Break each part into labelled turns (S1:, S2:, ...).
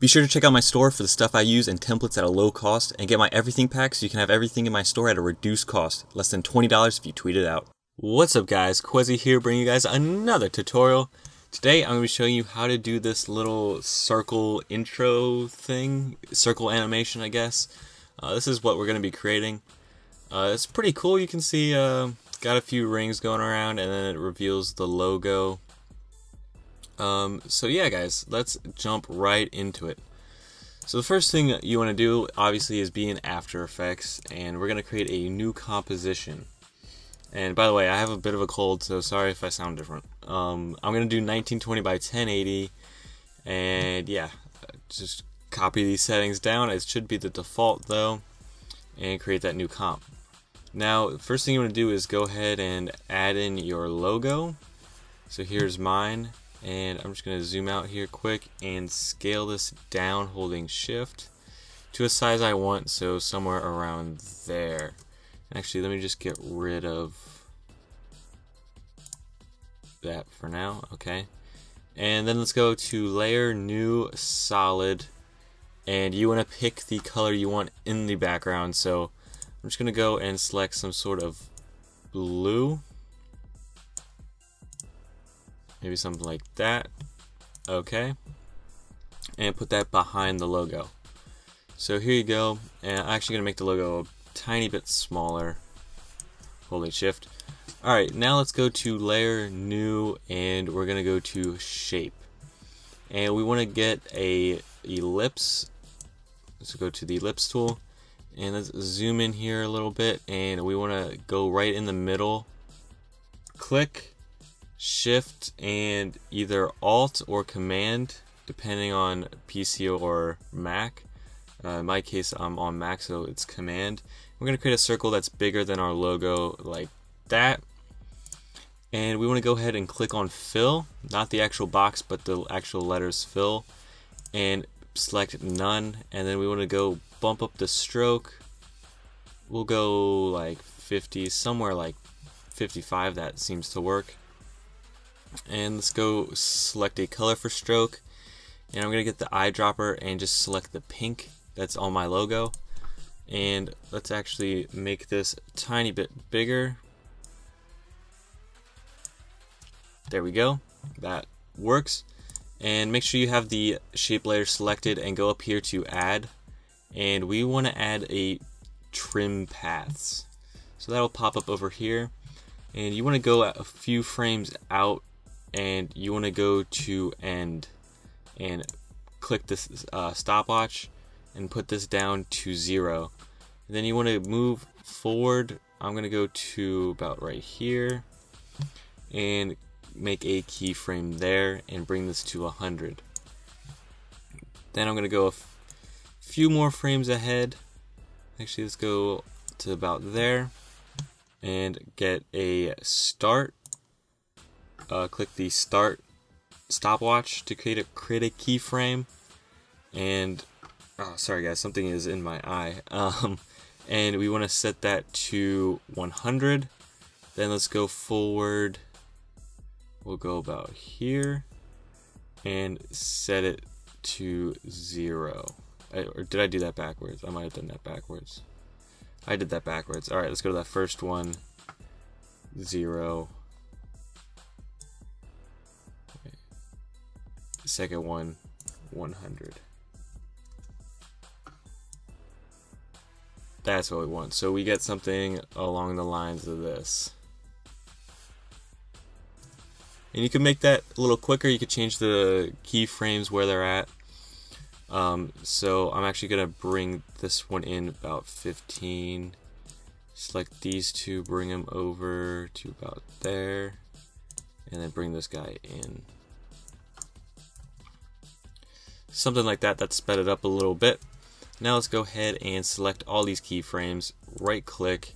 S1: Be sure to check out my store for the stuff I use and templates at a low cost, and get my everything pack so you can have everything in my store at a reduced cost, less than $20 if you tweet it out. What's up guys, Qehzy here bringing you guys another tutorial. Today I'm going to be showing you how to do this little circle intro thing, circle animation I guess. Uh, this is what we're going to be creating. Uh, it's pretty cool, you can see uh, got a few rings going around and then it reveals the logo um, so yeah, guys, let's jump right into it. So the first thing you want to do, obviously, is be in After Effects, and we're going to create a new composition. And by the way, I have a bit of a cold, so sorry if I sound different. Um, I'm going to do 1920 by 1080, and yeah, just copy these settings down. It should be the default though, and create that new comp. Now, first thing you want to do is go ahead and add in your logo. So here's mine and I'm just going to zoom out here quick and scale this down holding shift to a size I want so somewhere around there. Actually let me just get rid of that for now okay? And then let's go to layer new solid and you want to pick the color you want in the background so I'm just gonna go and select some sort of blue maybe something like that. Okay. And put that behind the logo. So here you go. And I'm actually gonna make the logo a tiny bit smaller. Holding shift. Alright now let's go to layer new and we're gonna go to shape. And we want to get a ellipse. Let's go to the ellipse tool. And let's zoom in here a little bit and we want to go right in the middle. Click Shift and either Alt or Command, depending on PC or Mac. Uh, in my case, I'm on Mac, so it's Command. We're going to create a circle that's bigger than our logo, like that. And we want to go ahead and click on Fill, not the actual box, but the actual letters Fill, and select None. And then we want to go bump up the stroke. We'll go like 50, somewhere like 55, that seems to work and let's go select a color for stroke. And I'm gonna get the eyedropper and just select the pink that's on my logo. And let's actually make this a tiny bit bigger. There we go. That works. And make sure you have the shape layer selected and go up here to add. And we want to add a trim paths. So that'll pop up over here. And you want to go a few frames out and you want to go to end and click this uh, stopwatch and put this down to zero. And then you want to move forward. I'm going to go to about right here and make a keyframe there and bring this to 100. Then I'm going to go a few more frames ahead. Actually, let's go to about there and get a start uh, click the start stopwatch to create a create a keyframe. And oh sorry guys something is in my eye. Um, and we want to set that to 100 then let's go forward. We'll go about here and set it to zero. I, or did I do that backwards? I might have done that backwards. I did that backwards. Alright let's go to that first one. Zero The second one, 100. That's what we want. So we get something along the lines of this. And you can make that a little quicker. You could change the keyframes where they're at. Um, so I'm actually going to bring this one in about 15. Select these two, bring them over to about there. And then bring this guy in something like that that sped it up a little bit. Now let's go ahead and select all these keyframes, right click,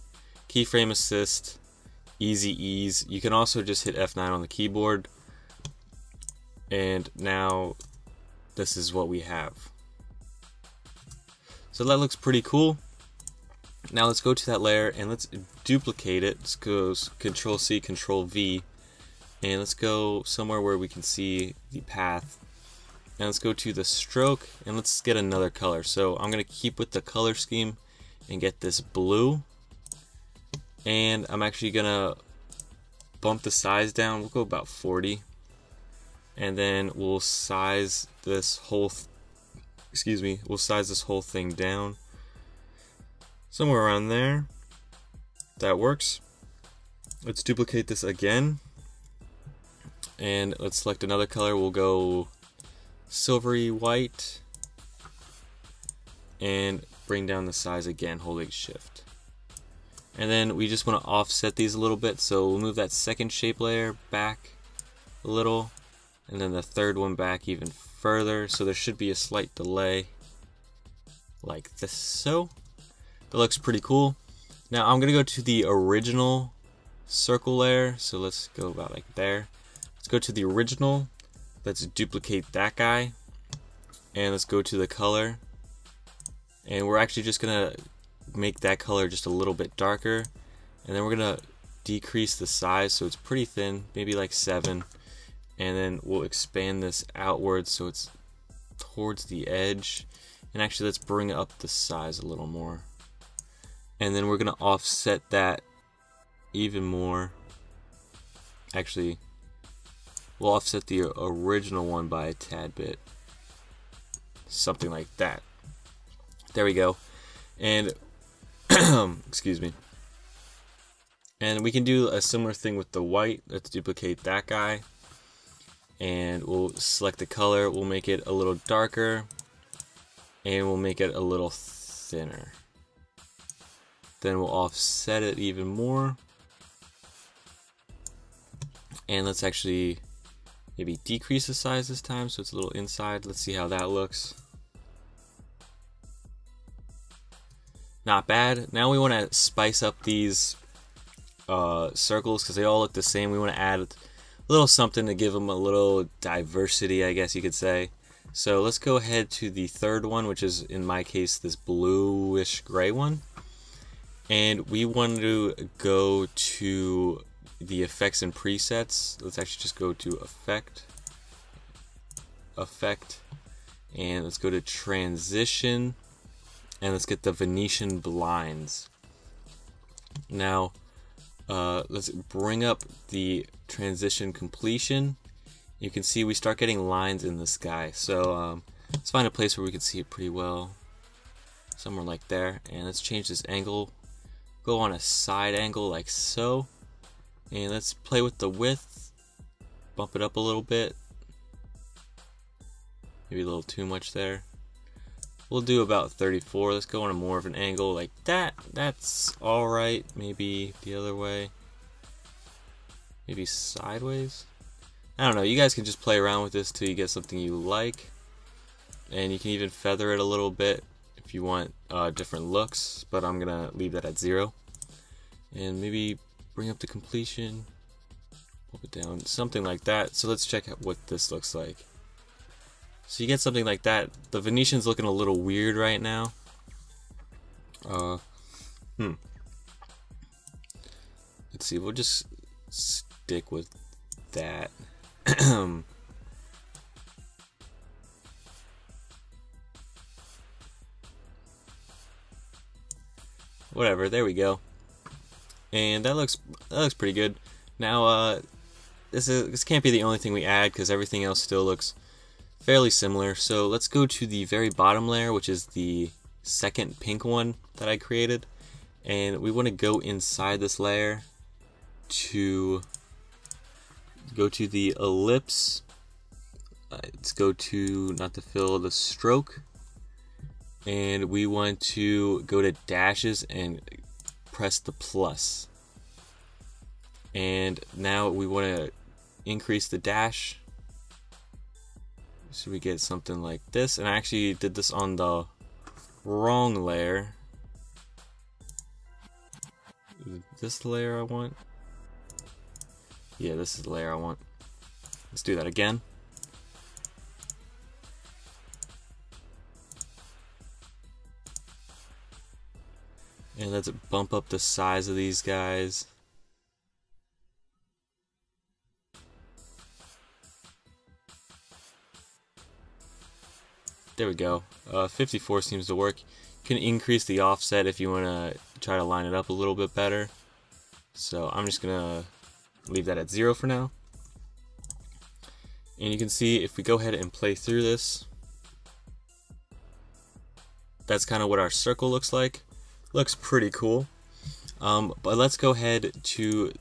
S1: keyframe assist, easy ease. You can also just hit F9 on the keyboard and now this is what we have. So that looks pretty cool. Now let's go to that layer and let's duplicate it. Let's go Control C, Control V, and let's go somewhere where we can see the path and let's go to the stroke and let's get another color. So I'm gonna keep with the color scheme and get this blue. And I'm actually gonna bump the size down. We'll go about 40. And then we'll size this whole, excuse me, we'll size this whole thing down. Somewhere around there. That works. Let's duplicate this again. And let's select another color. We'll go silvery white. And bring down the size again, holding shift. And then we just want to offset these a little bit. So we'll move that second shape layer back a little. And then the third one back even further. So there should be a slight delay like this so. That looks pretty cool. Now I'm to go to the original circle layer. So let's go about like there. Let's go to the original. Let's duplicate that guy. And let's go to the color. And we're actually just going to make that color just a little bit darker. And then we're gonna decrease the size so it's pretty thin maybe like 7 and then we'll expand this outwards so it's towards the edge. And actually let's bring up the size a little more. And then we're gonna offset that even more. Actually we'll offset the original one by a tad bit something like that there we go and excuse me. And we can do a similar thing with the white. Let's duplicate that guy. And we'll select the color. We'll make it a little darker. And we'll make it a little thinner. Then we'll offset it even more. And let's actually maybe decrease the size this time so it's a little inside. Let's see how that looks. not bad. Now we want to spice up these uh, circles because they all look the same. We want to add a little something to give them a little diversity, I guess you could say. So let's go ahead to the third one, which is in my case this bluish gray one. And we want to go to the effects and presets. Let's actually just go to effect, effect, and let's go to transition and let's get the Venetian blinds. Now, uh, let's bring up the transition completion. You can see we start getting lines in the sky. So um, let's find a place where we can see it pretty well. Somewhere like there. And let's change this angle. Go on a side angle like so. And let's play with the width. Bump it up a little bit. Maybe a little too much there. We'll do about 34. Let's go on a more of an angle like that. That's alright. Maybe the other way. Maybe sideways. I don't know. You guys can just play around with this till you get something you like. And you can even feather it a little bit if you want uh, different looks. But I'm going to leave that at zero. And maybe bring up the completion. Pop it down. Something like that. So let's check out what this looks like. So you get something like that. The Venetian's looking a little weird right now. Uh, hmm. Let's see, we'll just stick with that. Whatever, there we go. And that looks that looks pretty good. Now, uh, this is this can't be the only thing we add because everything else still looks fairly similar. So let's go to the very bottom layer, which is the second pink one that I created. And we want to go inside this layer to go to the ellipse. Uh, let's go to, not to fill the stroke. And we want to go to dashes and press the plus. And now we want to increase the dash so we get something like this. And I actually did this on the wrong layer. this layer I want? Yeah, this is the layer I want. Let's do that again. And let's bump up the size of these guys. there we go. Uh, 54 seems to work. You can increase the offset if you want to try to line it up a little bit better. So I'm just going to leave that at 0 for now. And you can see if we go ahead and play through this, that's kind of what our circle looks like. Looks pretty cool. Um, but let's go ahead to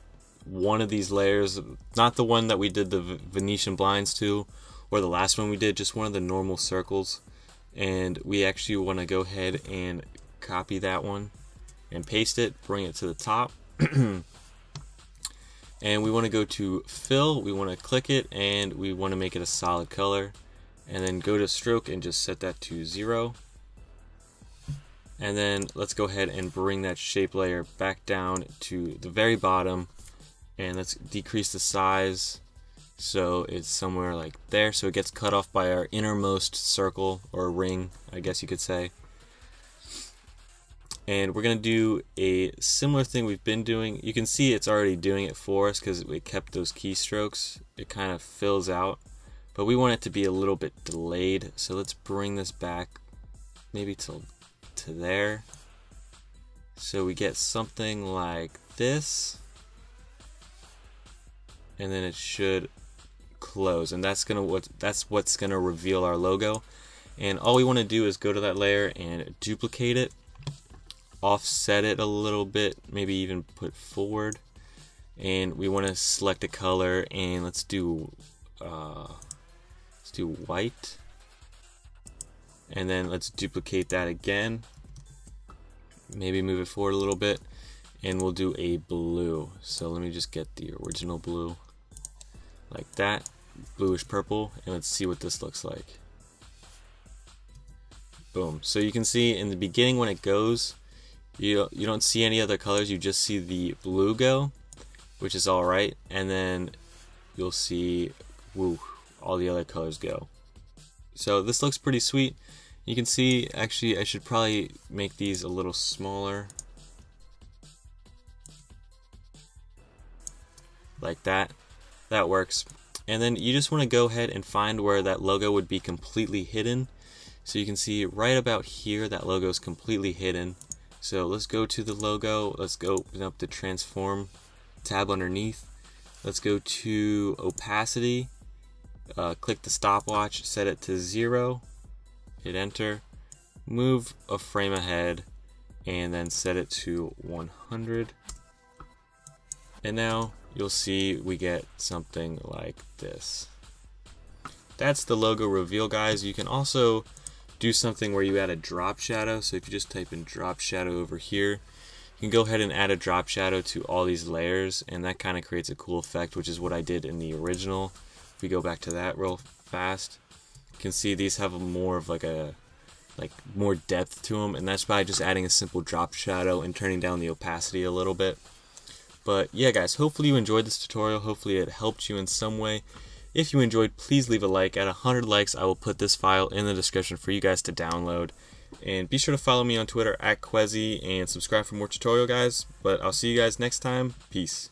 S1: one of these layers, not the one that we did the Venetian blinds to, or the last one we did, just one of the normal circles. And we actually want to go ahead and copy that one and paste it, bring it to the top. and we want to go to fill, we want to click it, and we want to make it a solid color. And then go to stroke and just set that to zero. And then let's go ahead and bring that shape layer back down to the very bottom. And let's decrease the size so it's somewhere like there. So it gets cut off by our innermost circle or ring I guess you could say. And we're gonna do a similar thing we've been doing. You can see it's already doing it for us because we kept those keystrokes. It kind of fills out. But we want it to be a little bit delayed. So let's bring this back maybe till to there. So we get something like this. And then it should close. And that's gonna what that's what's gonna reveal our logo. And all we want to do is go to that layer and duplicate it. Offset it a little bit maybe even put forward. And we want to select a color and let's do uh, let's do white and then let's duplicate that again. Maybe move it forward a little bit. And we'll do a blue. So let me just get the original blue like that. Bluish purple. And let's see what this looks like. Boom. So you can see in the beginning when it goes you you don't see any other colors. You just see the blue go which is alright and then you'll see woo all the other colors go so this looks pretty sweet you can see actually I should probably make these a little smaller like that that works. And then you just want to go ahead and find where that logo would be completely hidden. So you can see right about here that logo is completely hidden. So let's go to the logo. Let's go open up the transform tab underneath. Let's go to opacity. Uh, click the stopwatch, set it to zero, hit enter, move a frame ahead, and then set it to 100. And now you'll see we get something like this. That's the logo reveal guys. You can also do something where you add a drop shadow. So if you just type in drop shadow over here, you can go ahead and add a drop shadow to all these layers and that kind of creates a cool effect which is what I did in the original. If we go back to that real fast, you can see these have more of like a like more depth to them and that's by just adding a simple drop shadow and turning down the opacity a little bit. But yeah guys, hopefully you enjoyed this tutorial, hopefully it helped you in some way. If you enjoyed, please leave a like. At 100 likes, I will put this file in the description for you guys to download. And be sure to follow me on Twitter at Qehzy and subscribe for more tutorial guys. But I'll see you guys next time. Peace.